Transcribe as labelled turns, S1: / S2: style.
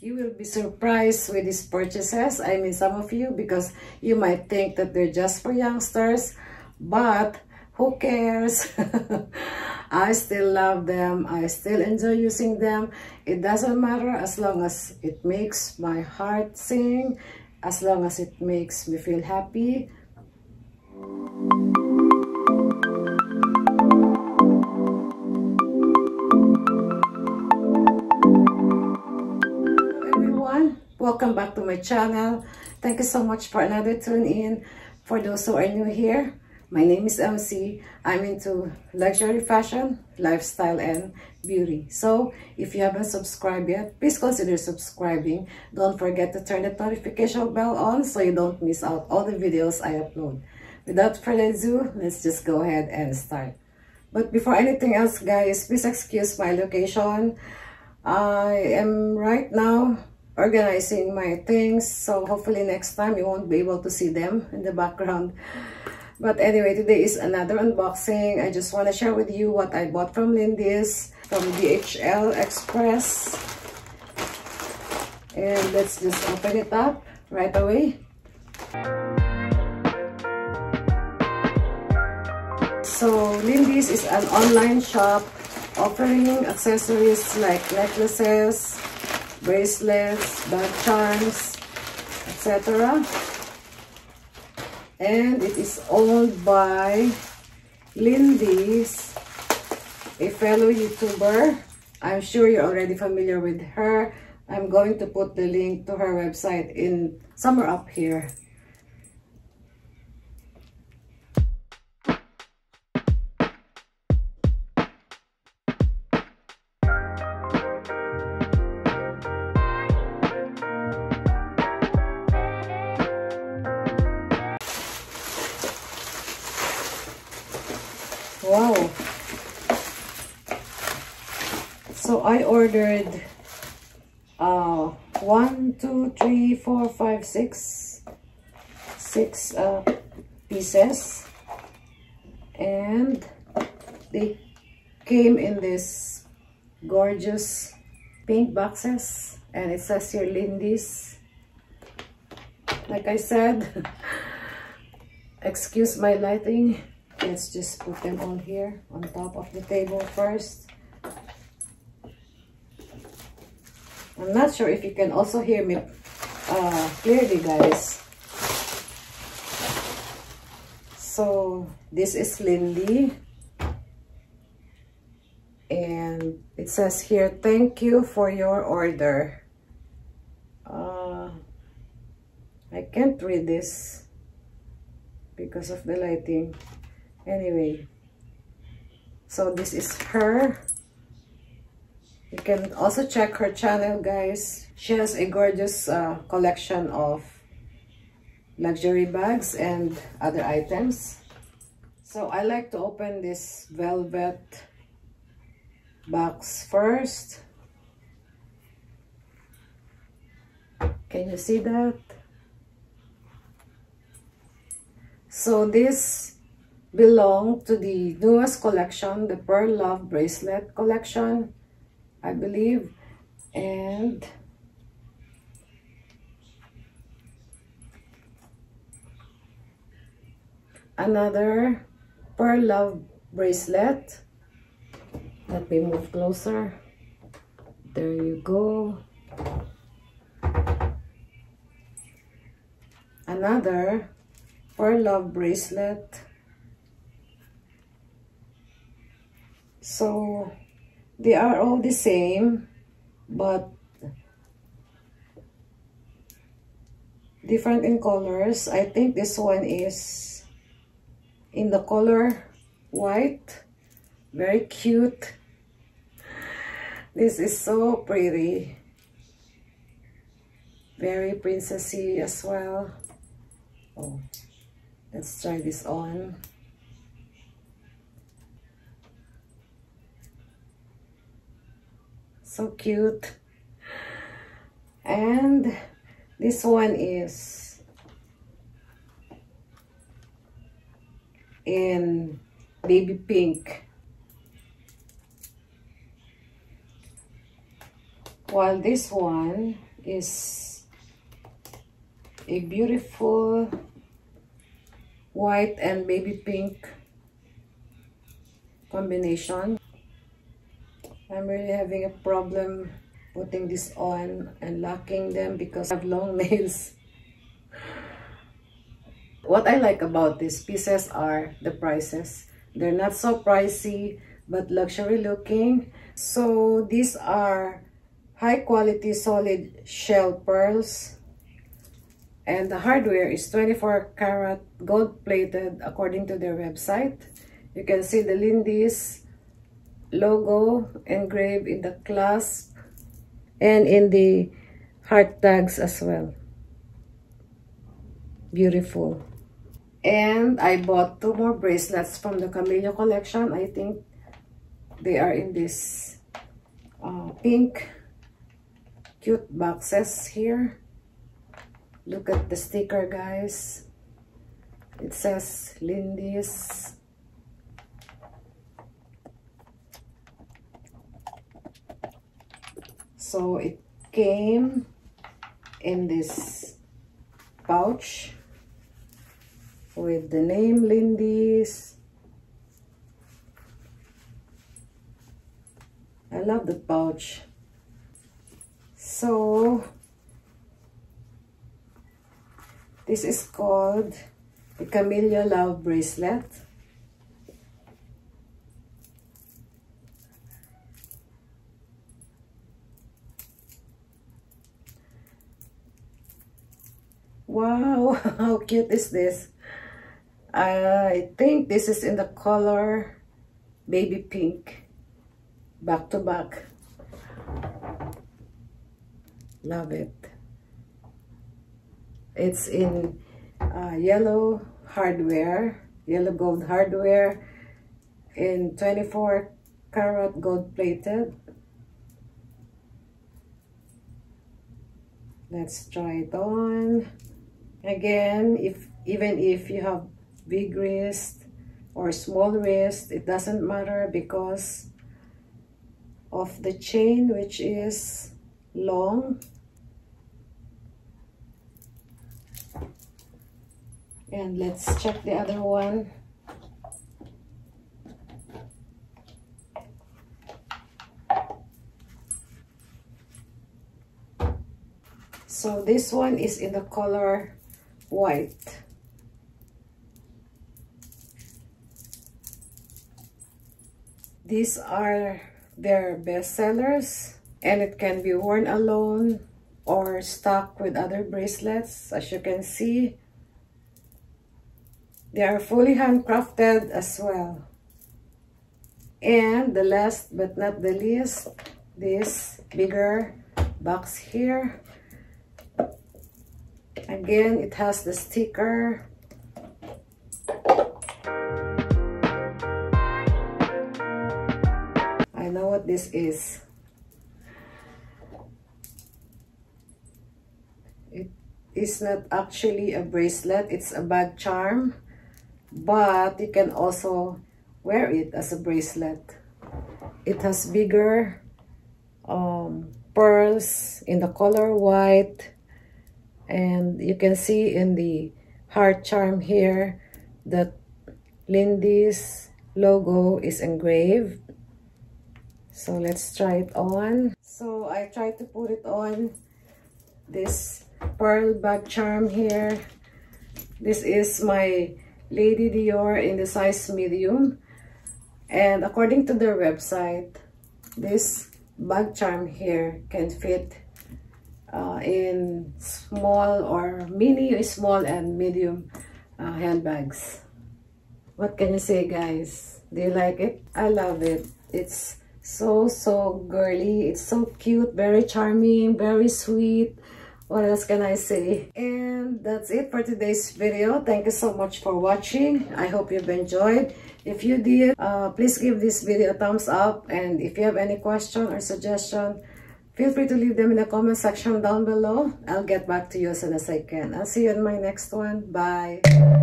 S1: You will be surprised with these purchases. I mean, some of you, because you might think that they're just for youngsters, but who cares? I still love them. I still enjoy using them. It doesn't matter as long as it makes my heart sing, as long as it makes me feel happy. Welcome back to my channel. Thank you so much for another tune in. For those who are new here my name is MC I'm into luxury fashion lifestyle and beauty. So if you haven't subscribed yet please consider subscribing. Don't forget to turn the notification bell on so you don't miss out all the videos I upload. Without further ado let's just go ahead and start. But before anything else guys please excuse my location. I am right now organizing my things so hopefully next time you won't be able to see them in the background. But anyway today is another unboxing. I just want to share with you what i bought from Lindiess from dhl express. And let's just open it up right away. So Lindiess is an online shop offering accessories like necklaces bracelets, bag charms, etc. And it is owned by Lindy's, a fellow YouTuber. I'm sure you're already familiar with her. I'm going to put the link to her website in somewhere up here. So I ordered uh one, two, three, four, five, six, six uh pieces. And they came in this gorgeous pink boxes and it says here Lindiess. Like I said, excuse my lighting let's just put them on here on top of the table first I'm not sure if you can also hear me uh, clearly guys. So this is Lindy and it says here thank you for your order. Uh, I can't read this because of the lighting. Anyway so this is her you can also check her channel guys. She has a gorgeous uh, collection of luxury bags and other items. So I like to open this velvet box first. Can you see that? So this belong to the newest collection, the Pearl Love Bracelet collection, I believe. And another Pearl Love bracelet. Let me move closer. There you go. Another Pearl Love bracelet. So they are all the same, but different in colors. I think this one is in the color white. Very cute. This is so pretty. Very princessy as well. Oh, let's try this on. So cute and this one is in baby pink while this one is a beautiful white and baby pink combination. I'm really having a problem putting this on and locking them because I have long nails. what I like about these pieces are the prices. They're not so pricey but luxury looking. So these are high quality solid shell pearls and the hardware is 24 karat gold plated according to their website. You can see the Lindiess logo engraved in the clasp and in the heart tags as well. Beautiful. And I bought two more bracelets from the Camellia collection. I think they are in this uh, pink cute boxes here. Look at the sticker, guys. It says Lindiess so it came in this pouch with the name Lindiess. I love the pouch. So this is called the Camellia Love Bracelet Wow, how cute is this? I think this is in the color baby pink. Back to back. Love it. It's in uh, yellow hardware, yellow gold hardware in 24 karat gold plated. Let's try it on. Again, if even if you have big wrist or small wrist, it doesn't matter because of the chain which is long. And let's check the other one. So this one is in the color white. These are their best sellers and it can be worn alone or stuck with other bracelets as you can see. They are fully handcrafted as well. And the last but not the least, this bigger box here Again, it has the sticker. I know what this is. It is not actually a bracelet, it's a bag charm. But you can also wear it as a bracelet. It has bigger um, pearls in the color white and you can see in the heart charm here that Lindiess logo is engraved. So let's try it on. So I tried to put it on this pearl bag charm here. This is my Lady Dior in the size medium. And according to their website this bag charm here can fit uh, in small or mini, small and medium uh, handbags. What can you say guys? Do you like it? I love it. It's so, so girly. It's so cute, very charming, very sweet. What else can I say? And that's it for today's video. Thank you so much for watching. I hope you've enjoyed. If you did, uh, please give this video a thumbs up. And if you have any question or suggestion, Feel free to leave them in the comment section down below. I'll get back to you as soon as I can. I'll see you in my next one. Bye.